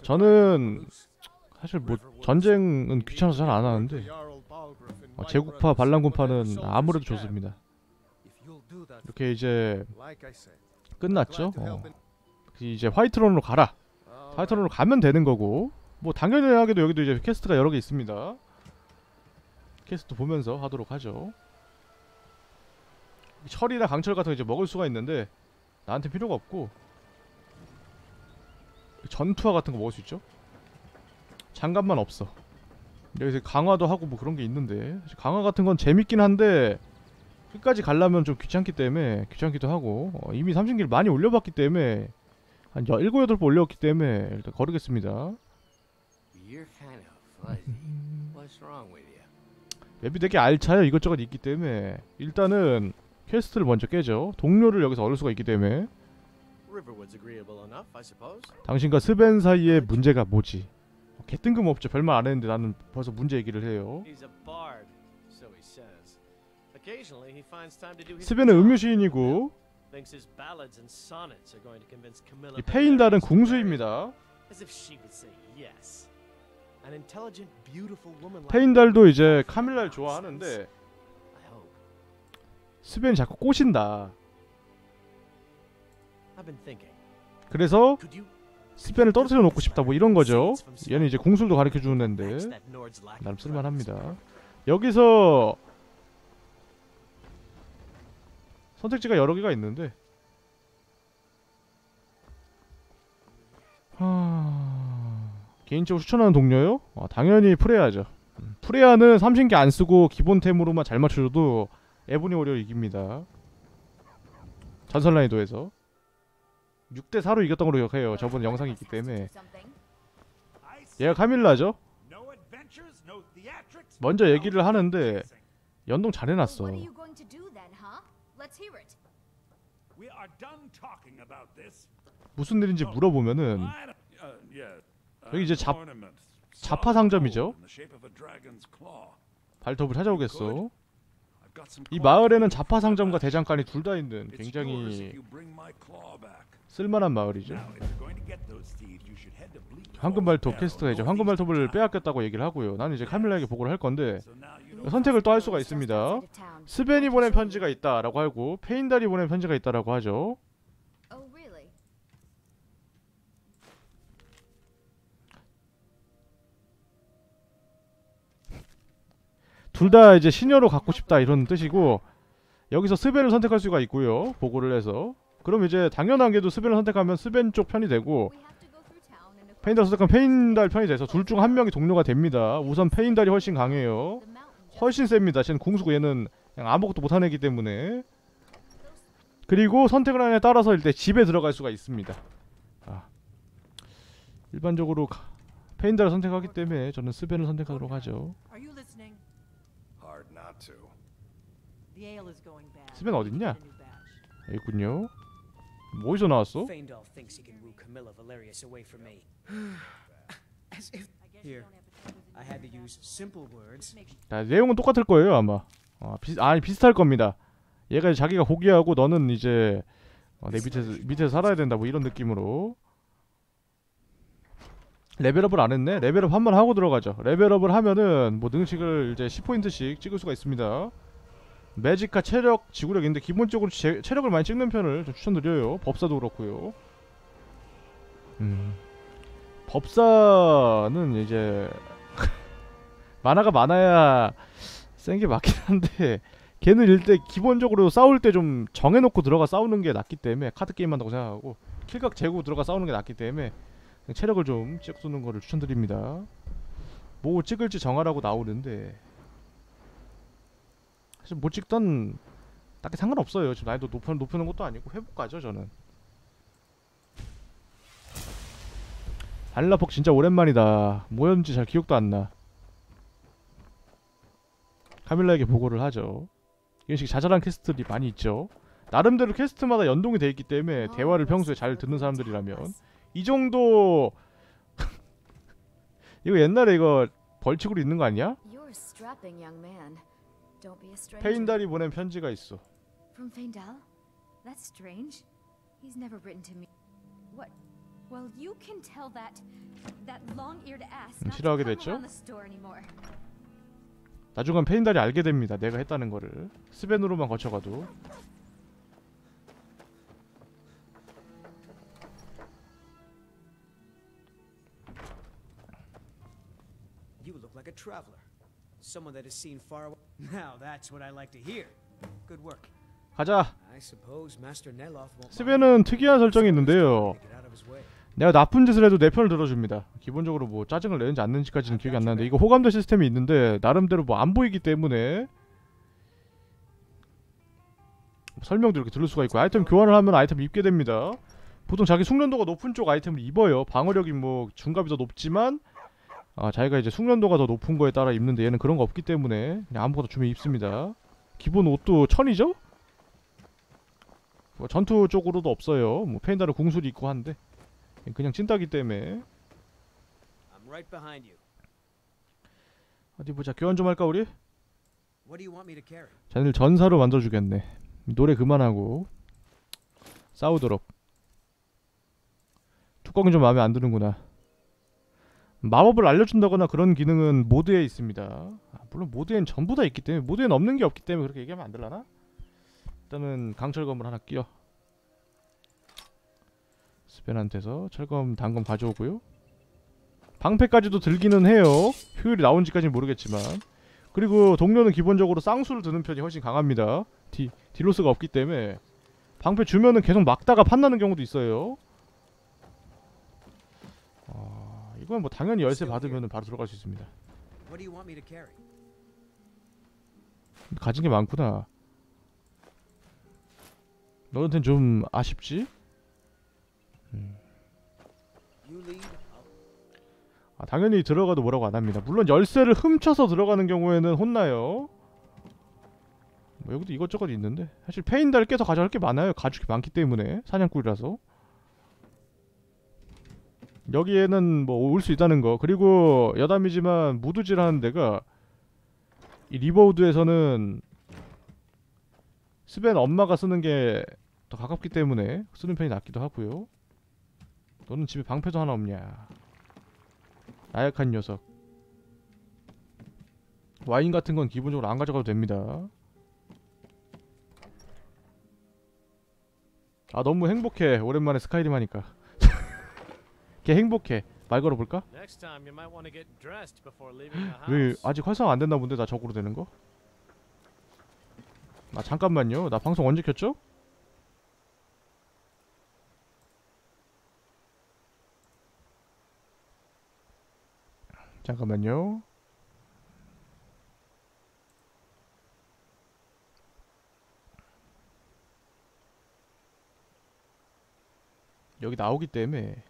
저는. 사실 뭐 전쟁은 귀찮아서 잘 안 하는데 어, 제국파 반란군파는 아무래도 좋습니다. 이렇게 이제 끝났죠. 어. 이제 화이트론으로 가라. 화이트론으로 가면 되는 거고 뭐 당연하게도 여기도 이제 퀘스트가 여러 개 있습니다. 퀘스트 보면서 하도록 하죠. 철이나 강철 같은 거 이제 먹을 수가 있는데 나한테 필요가 없고 전투화 같은 거 먹을 수 있죠. 장갑만 없어. 여기서 강화도 하고 뭐 그런 게 있는데 강화 같은 건 재밌긴 한데 끝까지 가려면 좀 귀찮기 때문에 귀찮기도 하고 어, 이미 30길 많이 올려봤기 때문에 한 7, 8번 올려왔기 때문에 일단 거르겠습니다. 맵이 되게 알차요. 이것저것 있기 때문에 일단은 퀘스트를 먼저 깨죠. 동료를 여기서 얻을 수가 있기 때문에. 당신과 스벤 사이의 문제가 뭐지? 어, 개 뜬금없죠. 별말 안 했는데 나는 벌써 문제 얘기를 해요. 스벤은 음유 시인이고 Thinks his ballads and sonnets are going to convince Camilla. 이 페인달은. 궁수입니다. 페인달도 이제 카밀라를 좋아하는데. 스벤이 자꾸 꼬신다. 그래서 스벤을 떨어뜨려 놓고 싶다 뭐 이런 거죠. 얘는 이제 공술도 가르쳐 주는 애인데 match that Nord's lack 나름 쓸만합니다. 여기서 선택지가 여러 개가 있는데 하... 개인적으로 추천하는 동료요? 어, 당연히 프레야죠. 음, 프레야는 삼신기 안 쓰고 기본템으로만 잘 맞춰줘도 에보니 워리어 이깁니다. 전설 난이도에서 6대 4로 이겼던 걸로 기억해요. 저번 영상이 있기 때문에 얘가 카밀라죠. 먼저 얘기를 하는데 연동 잘 해놨어. 무슨 일인지 물어보면은 uh, uh, 여기 이제 잡-. 자파 상점이죠. 발톱을 찾아오겠어. 이 마을에는 자파 상점과. 대장간이 둘 다 있는 굉장히. 쓸만한 마을이죠. 황금 발톱 캐스트가 이제 황금 발톱을. 빼앗겼다고 얘기를 하고요. 나는 이제 카밀라에게 보고를 할 건데 선택을 또 할 수가 있습니다. 스벤이 보낸 편지가 있다라고 하고 페인달이 보낸 편지가 있다라고 하죠. 둘 다 이제 시녀로 갖고 싶다 이런 뜻이고 여기서 스벤을 선택할 수가 있고요. 보고를 해서 그럼 이제 당연하게도 스벤을 선택하면 스벤 쪽 편이 되고 페인달 선택하면 페인달 편이 돼서 둘 중 한 명이 동료가 됩니다. 우선 페인달이 훨씬 강해요. 훨씬 셉니다. 쟤는 궁수고 얘는 그냥 아무것도 못하는 애기 때문에 그리고 선택을 하냐에 따라서 일단 집에 들어갈 수가 있습니다. 아. 일반적으로 가- 페인달을 선택하기 때문에 저는 스벤을 선택하도록 하죠. 스벤 어딨냐? 있군요. 뭐 어디서 나왔어? 자, 내용은 똑같을 거예요 아마. 어, 비, 아니 비슷할 겁니다. 얘가 자기가 포기하고 너는 이제 어, 내 밑에서 밑에서 살아야 된다 뭐 이런 느낌으로 레벨업을 안 했네. 레벨업 한 번 하고 들어가죠. 레벨업을 하면은 뭐 능력치를 이제 10포인트씩 찍을 수가 있습니다. 매직과 체력, 지구력 있는데 기본적으로 제, 체력을 많이 찍는 편을 좀 추천드려요. 법사도 그렇고요. 음. 법사는 이제 만화가 많아야 센 게 맞긴 한데 걔는 일대 기본적으로 싸울 때 좀 정해놓고 들어가 싸우는 게 낫기 때문에 카드 게임 한다고 생각하고 킬각 재고 들어가 싸우는 게 낫기 때문에 체력을 좀 찍는 거를 추천드립니다. 뭐 찍을지 정하라고 나오는데 사실 뭐 찍던 딱히 상관없어요. 지금 난이도 높여 높이는 것도 아니고 회복가죠 저는. 발라폭 진짜 오랜만이다. 뭐였는지 잘 기억도 안 나. 카밀라에게 보고를 하죠. 이런 식 자잘한 퀘스트들이 많이 있죠. 나름대로 퀘스트마다 연동이 돼 있기 때문에 대화를 평소에 잘 듣는 사람들이라면 이 정도 이거 옛날에 이거 벌칙으로 있는 거 아니야? 페인달이 보낸 편지가 있어. From Feindal? That's strange. He's never written to me. What? Well, you can tell that that long-eared ass 음, not to 싫어하게 come 됐죠? around the store anymore. 나중엔 페인달이 알게 됩니다. 내가 했다는 거를 스벤으로만 거쳐가도 You look like a traveler. Someone that has seen far away. Now that's what I like to hear. Good work. 가자. I suppose Master Neloth won't mind. 스벤은 특이한 설정이 있는데요. 내가 나쁜 짓을 해도 내 편을 들어줍니다. 기본적으로 뭐 짜증을 내는지 안 내는지까지는 기억이 안 나는데 이거 호감도 시스템이 있는데 나름대로 뭐 안 보이기 때문에 설명도 이렇게 들을 수가 있고 아이템 교환을 하면 아이템 입게 됩니다. 보통 자기 숙련도가 높은 쪽 아이템을 입어요. 방어력이 뭐 중갑이 더 높지만 아 자기가 이제 숙련도가 더 높은 거에 따라 입는데 얘는 그런 거 없기 때문에 그냥 아무거나 주면 입습니다. 기본 옷도 천이죠? 뭐 전투 쪽으로도 없어요. 뭐 페인다르 궁술이 있고 한데 그냥 찐따기 때문에. I'm right behind you. 어디 보자. 교환 좀 할까 우리? 자네들 전사로 만들어주겠네. 노래 그만하고 싸우도록. 뚜껑이 좀 마음에 안 드는구나. 마법을 알려준다거나 그런 기능은 mod에 있습니다. 아, 물론 mod엔 전부 다 있기 때문에 mod엔 없는 게 없기 때문에 그렇게 얘기하면 안 될라나? 일단은 강철 검을 하나 끼워 스벤한테서 철검 단검 가져오고요 방패까지도 들기는 해요 효율이 나온지까지는 모르겠지만 그리고 동료는 기본적으로 쌍수를 드는 편이 훨씬 강합니다. 디, 딜로스가 없기 때문에 방패 주면은 계속 막다가 판나는 경우도 있어요. 이건 뭐 당연히 열쇠 받으면 바로 들어갈 수 있습니다. 가진 게 많구나. 너한텐 좀 아쉽지? I'll 아, 당연히 들어가도 뭐라고 안 합니다. 물론 열쇠를 훔쳐서 들어가는 경우에는 혼나요. 뭐 여기도 이것저것 있는데 사실 페인다를 깨서 가져갈 게 많아요. 가죽이 많기 때문에 사냥꾼이라서 여기에는 뭐 올 수 있다는 거 그리고 여담이지만 무드질 하는 데가 이 리버우드에서는 스벤 엄마가 쓰는 게 더 가깝기 때문에 쓰는 편이 낫기도 하고요. 너는 집에 방패도 하나 없냐? 나약한 녀석. 와인 같은 건 기본적으로 안 가져가도 됩니다. 아 너무 행복해. 오랜만에 스카이림 하니까. 걔 행복해. 말 걸어볼까? 왜. 아직 활성 안 됐나 본데 나 적으로 되는 거? 아 잠깐만요. 나 방송 언제 켰죠? 잠깐만요. 여기 나오기 때문에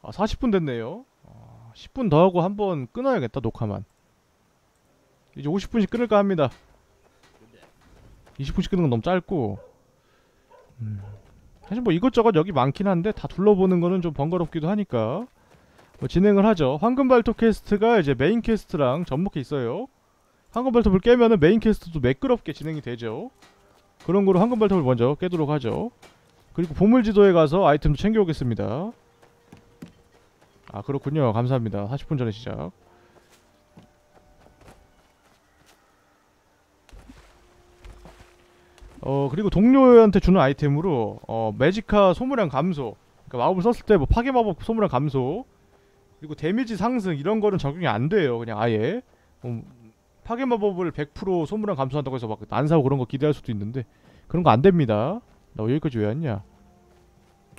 아 40분 됐네요. 아, 10분 더 하고 한번 끊어야겠다 녹화만. 이제 50분씩 끊을까 합니다. 20분씩 끊는 건 너무 짧고. 음. 사실 뭐 이것저것 여기 많긴 한데 다 둘러보는 거는 좀 번거롭기도 하니까 뭐 진행을 하죠. 황금 발톱 퀘스트가 이제 메인 퀘스트랑 접목해 있어요. 황금 발톱을 깨면은 메인 퀘스트도 매끄럽게 진행이 되죠. 그런 거로 황금 발톱을 먼저 깨도록 하죠. 그리고 보물 지도에 가서 아이템도 챙겨오겠습니다. 아 그렇군요. 감사합니다. 40분 전에 시작. 어 그리고 동료한테 주는 아이템으로 어 매지카 소모량 감소 그러니까 마법을 썼을 때 뭐 파괴 마법 소모량 감소 그리고 데미지 상승 이런 거는 적용이 안 돼요 그냥 아예. 음, 파괴 마법을 100% 소모량 감소한다고 해서 막 안 사고 그런 거 기대할 수도 있는데 그런 거 안 됩니다. 나 여기까지 왜 왔냐?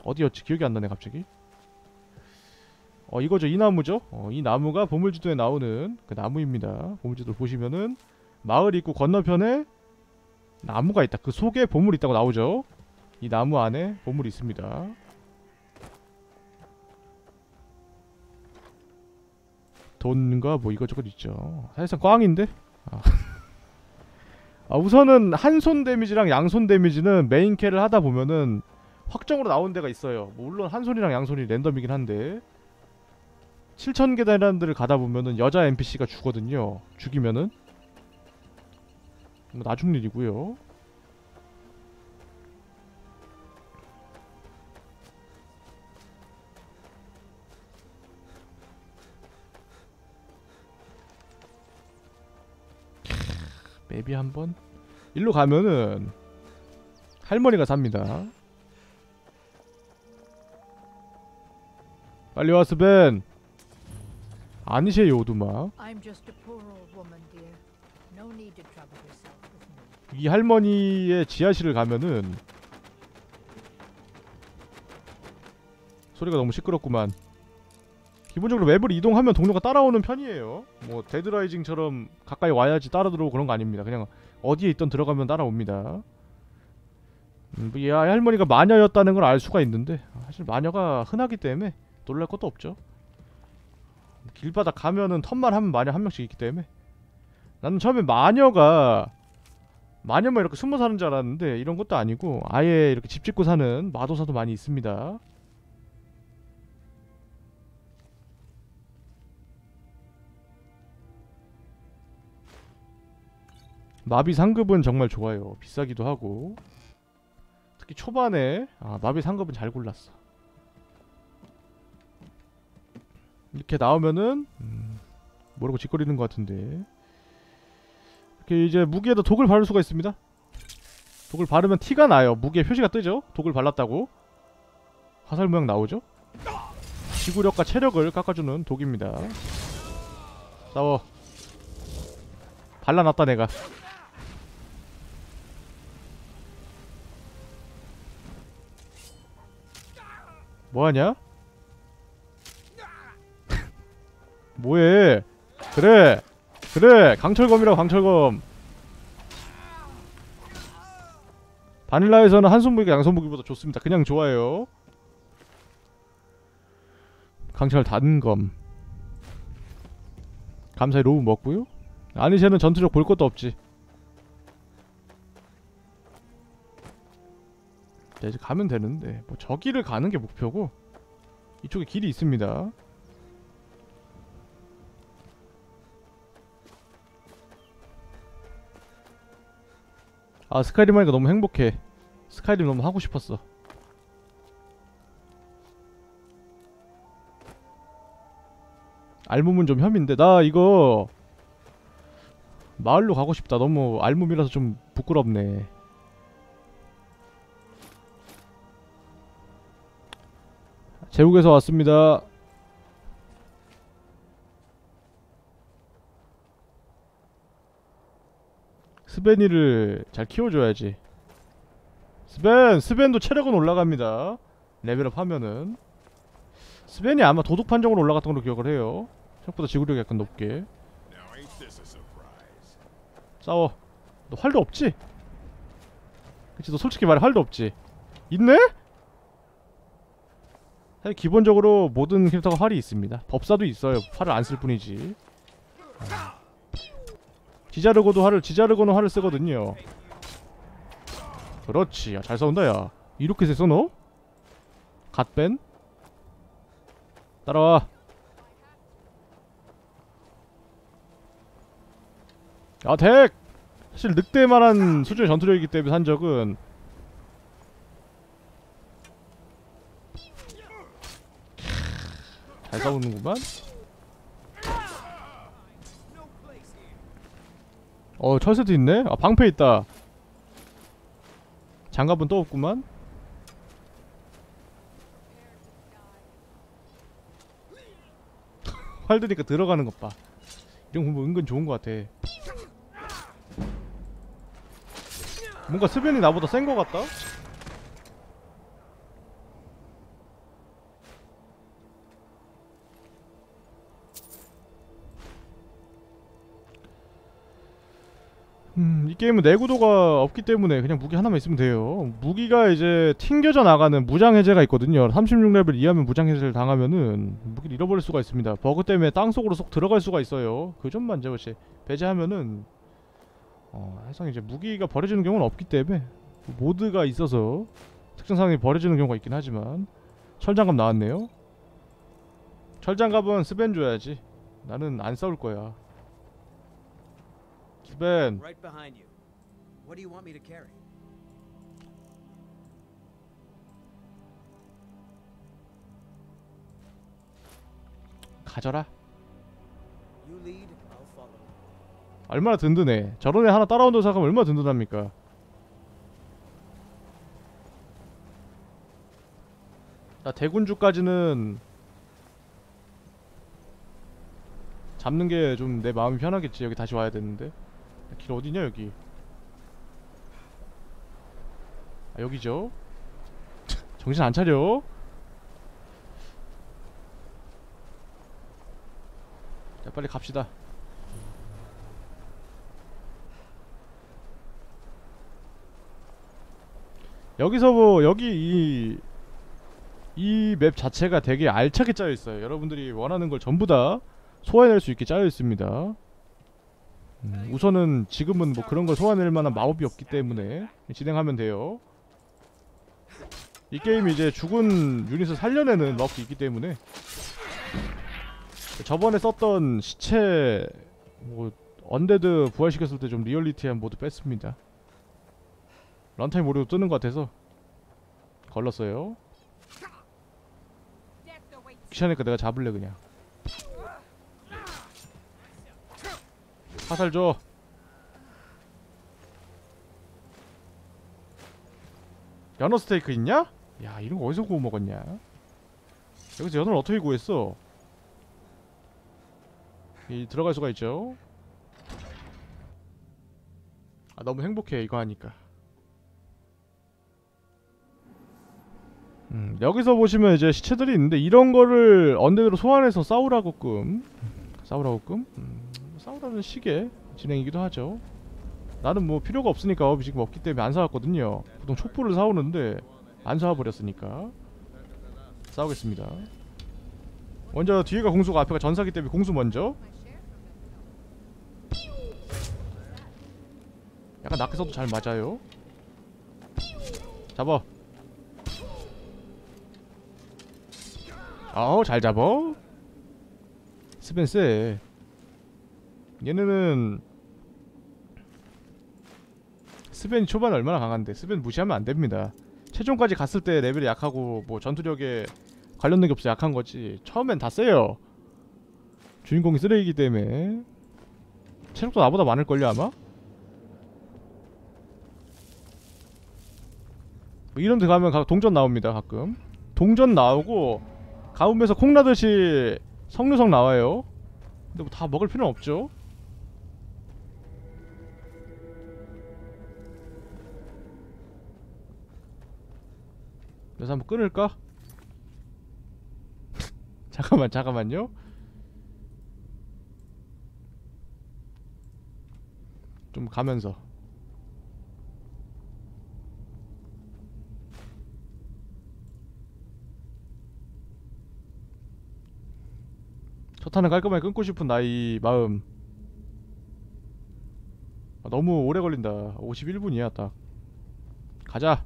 어디였지? 기억이 안 나네 갑자기. 어 이거죠. 이 나무죠? 어, 이 나무가 보물지도에 나오는 그 나무입니다. 보물지도를 보시면은 마을 입구 건너편에 나무가 있다. 그 속에 보물이 있다고 나오죠. 이 나무 안에 보물이 있습니다. 돈과 뭐 이것저것 있죠. 사실상 꽝인데. 아. 아, 우선은 한 손 데미지랑 양손 데미지는 메인 캐를 하다 보면은 확정으로 나온 데가 있어요. 뭐 물론 한 손이랑 양손이 랜덤이긴 한데 7천 계단이라는 데를 가다 보면은 여자 NPC가 죽거든요. 죽이면은 뭐 나중 일이고요. 맵이 한번 일로 가면은 할머니가 삽니다. 빨리 와 스벤. 아니세요 me. 이 할머니의 지하실을 가면은 소리가 너무 시끄럽구만. 기본적으로 맵을 이동하면 동료가 따라오는 편이에요. 뭐 데드라이징처럼 가까이 와야지 따라 들어오고 그런 거 아닙니다. 그냥 어디에 있던 들어가면 따라옵니다. 음, 이 할머니가 마녀였다는 걸 알 수가 있는데 사실 마녀가 흔하기 때문에 놀랄 것도 없죠. 길바닥 가면은 턴만 하면 마녀 한 명씩 있기 때문에 나는 처음에 마녀가 마녀만 이렇게 숨어 사는 줄 알았는데 이런 것도 아니고 아예 이렇게 집 짓고 사는 마도사도 많이 있습니다. 마비 상급은 정말 좋아요. 비싸기도 하고 특히 초반에 아, 마비 상급은 잘 골랐어. 이렇게 나오면은 음, 뭐라고 짓거리는 것 같은데 이렇게 이제 무기에다 독을 바를 수가 있습니다. 독을 바르면 티가 나요. 무기에 표시가 뜨죠. 독을 발랐다고 화살 모양 나오죠. 지구력과 체력을 깎아주는 독입니다. 싸워. 발라놨다 내가. 뭐하냐? 뭐해? 그래. 그래. 강철검이라고 강철검. 바닐라에서는 한손 무기가 양손 무기보다 좋습니다. 그냥 좋아요. 강철 단검. 감사히 로브 먹고요. 아니 쟤는 전투력 볼 것도 없지 자 이제 가면 되는데 뭐 저기를 가는 게 목표고 이쪽에 길이 있습니다. 아 스카이림 하니까 너무 행복해. 스카이림 너무 하고 싶었어. 알몸은 좀 혐인데 나 이거 마을로 가고 싶다. 너무 알몸이라서 좀 부끄럽네 제국에서 왔습니다 스벤이를 잘 키워줘야지 스벤! 스벤도 체력은 올라갑니다 레벨업 하면은 스벤이 아마 도둑 판정으로 올라갔던 걸로 기억을 해요 생각보다 지구력이 약간 높게? 싸워 너 활도 없지? 그치 너 솔직히 말해 활도 없지? 있네? 사실 기본적으로 모든 캐릭터가 활이 있습니다. 법사도 있어요. 활을 안 쓸 뿐이지. 지자르고도 활을 지자르고는 활을 쓰거든요. 그렇지. 야, 잘 싸운다 야. 이렇게 세서 너? 갓벤? 따라와. 아 덱! 사실 늑대만한 수준의 전투력이기 때문에 산적은 잘 싸우는구만. 어 철새도 있네? 아 방패 있다. 장갑은 또 없구만. 활 드니까 들어가는 것봐. 이런 거 보면 은근 좋은 것 같아. 뭔가 스변이 나보다 센 것 같다? 게임은 내구도가 없기 때문에 그냥 무기 하나만 있으면 돼요. 무기가 이제 튕겨져 나가는 무장 해제가 있거든요. 36레벨 이하면 무장 해제를 당하면은 무기를 잃어버릴 수가 있습니다. 버그 때문에 땅속으로 쏙 들어갈 수가 있어요. 그 점만 이제 배제하면은 어, 해상 이제 무기가 버려지는 경우는 없기 때문에 모드가 있어서 특정상황이 버려지는 경우가 있긴 하지만 철장갑 나왔네요. 철장갑은 스벤 줘야지. 나는 안 싸울 거야. 스벤 Right behind you. What do you want me to carry? 가져라. You lead, I'll follow. 얼마나 든든해. 저런 애 하나 따라온다고 생각하면 얼마나 든든합니까? 나 대군주까지는 잡는 게 좀 내 마음이 편하겠지. 여기 다시 와야 되는데. 길 어디냐 여기? 아 여기죠. 정신 안 차려. 자 빨리 갑시다. 여기서 뭐 여기 이 이 map 자체가 되게 알차게 짜여 있어요. 여러분들이 원하는 걸 전부 다 소화해낼 수 있게 짜여 있습니다. 음, 우선은 지금은 뭐 그런 걸 소화해낼 만한 마법이 없기 때문에 진행하면 돼요. 이 게임이 이제 죽은 유닛을 살려내는 마법이 있기 때문에 저번에 썼던 시체 뭐 undead 부활시켰을 때 좀 리얼리티한 mod 뺐습니다. 런타임 오류도 뜨는 것 같아서 걸렀어요. 귀찮으니까 내가 잡을래 그냥. 화살 줘. 연어 스테이크 있냐? 야 이런 거 어디서 구워 먹었냐? 여기서 연어를 어떻게 구했어? 이 들어갈 수가 있죠. 아 너무 행복해 이거 하니까. 음, 여기서 보시면 이제 시체들이 있는데 이런 거를 언데드로 소환해서 싸우라고끔 싸우라고끔? 음, 싸우라는 식의 진행이기도 하죠 나는 뭐 필요가 없으니까 지금 없기 때문에 안 사왔거든요 보통 촛불을 사오는데 안 사와버렸으니까. 싸우겠습니다. 먼저 뒤에가 공수고 앞에가 전사기 때문에 공수 먼저. 약간 낙해서도 잘 맞아요. 잡아. 어우 잘 잡어 쎄 얘네는 스벤이 초반에 얼마나 강한데 스벤 무시하면 안됩니다 최종까지 갔을 때 레벨이 약하고 뭐 전투력에 관련된 게 없어 약한 거지. 처음엔 다 세요. 주인공이 쓰레기이기 때문에. 체력도 나보다 많을걸요 아마? 뭐 이런 데 가면 가- 동전 나옵니다 가끔. 동전 나오고 가운데서 콩나듯이 석류석 나와요. 근데 뭐 다 먹을 필요는 없죠 그래서 한번 끊을까? 잠깐만 잠깐만요. 좀 가면서. 첫 탄은 깔끔하게 끊고 싶은 나이 마음. 아, 너무 오래 걸린다. 51분이야 딱. 가자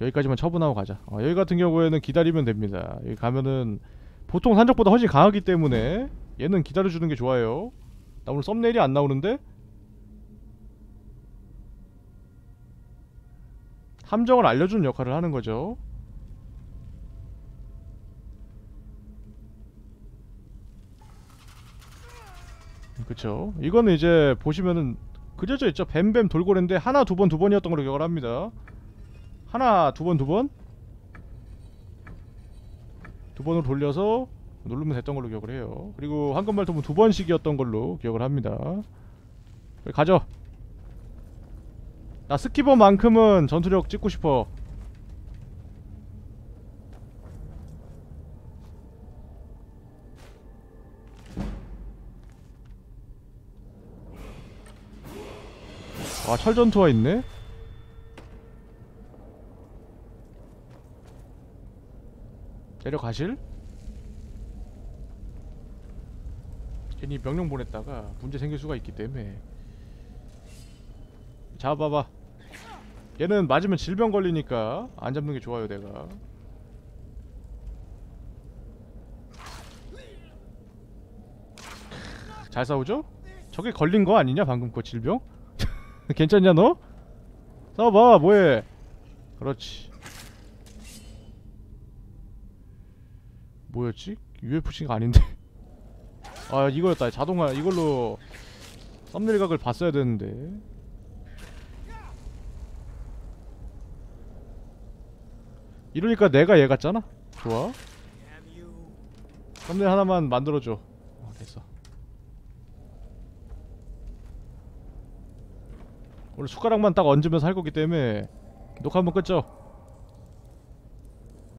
여기까지만 처분하고 가자. 어, 여기 같은 경우에는 기다리면 됩니다. 여기 가면은 보통 산적보다 훨씬 강하기 때문에 얘는 기다려주는 게 좋아요. 나 오늘 썸네일이 안 나오는데? 함정을 알려주는 역할을 하는 거죠. 그쵸? 이거는 이제 보시면은 그려져 있죠. 뱀뱀 돌고래인데 하나 두 번 두 번이었던 걸로 기억을 합니다 하나 두 번 두 번. 두 번으로 돌려서 누르면 됐던 걸로 기억을 해요. 그리고 황금발톱은 두 번씩이었던 걸로 기억을 합니다. 가죠. 나 스키버만큼은 전투력 찍고 싶어. 와 철전투화 있네 내려가실? 괜히 명령 보냈다가 문제 생길 수가 있기 때문에 잡아봐 얘는 맞으면 질병 걸리니까 안 잡는 게 좋아요 내가 잘 싸우죠? 저게 걸린 거 아니냐 방금 그 질병? 괜찮냐 너? 싸워봐 뭐해 그렇지 뭐였지? UFC가 아닌데. 아 이거였다. 자동화 이걸로 썸네일 각을 봤어야 되는데. 이러니까 내가 얘 같잖아? 좋아. 썸네일 하나만 만들어줘. 어, 됐어. 원래 숟가락만 딱 얹으면서 할 거기 때문에 녹화 한번 끊죠